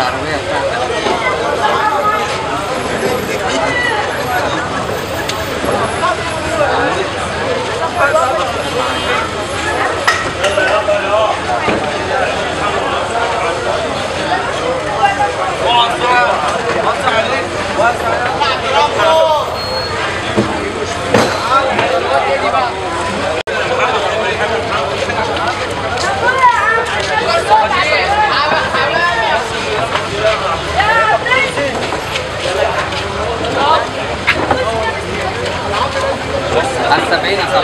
raro, voy What's up? What's up? Hasta bem, Nassau.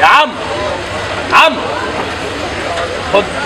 يا عم عم خد.